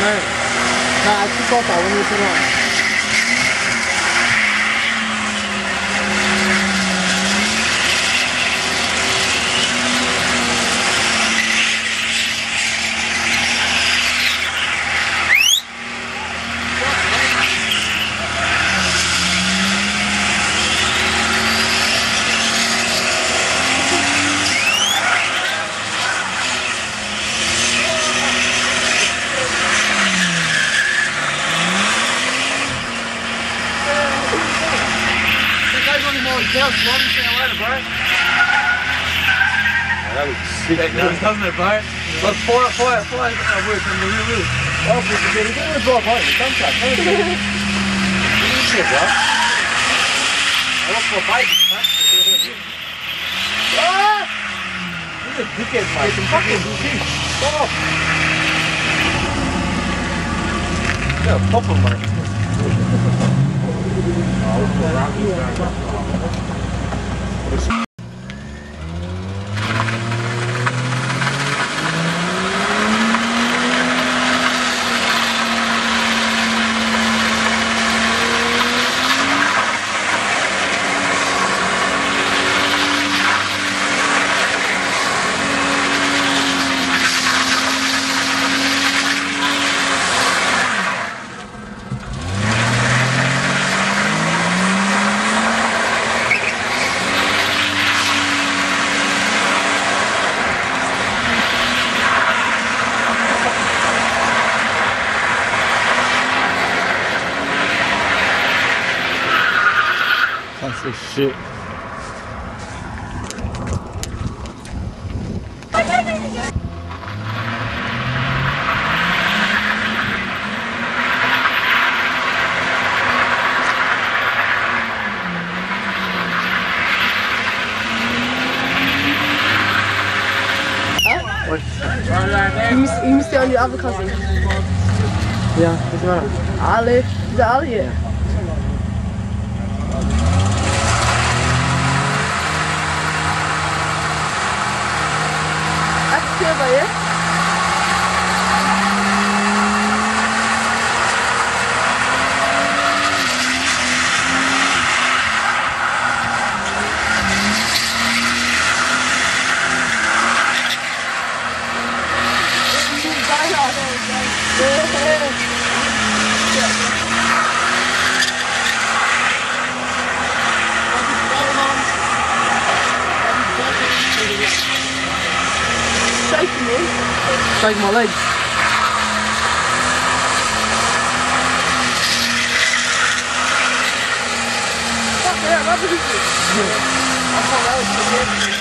know. No, I took off that when you put it. That was sick. It does, doesn't it, bro? Look, pour it, pour it, pour it. We're from the real, real. Oh, we can get it. We're going to drive home. Come back. Shit, right? I lost my bike. Ah! You're a dickhead, mate. Fucking shit. Stop off. Yeah, pop him, mate. That's the shit. You you it on your other cousin. Yeah, the matter? Ali. Is that Ali? Yeah. That's Silva, yeah? Shaking me. Shake my legs. Fuck yeah, what did you do? I thought that was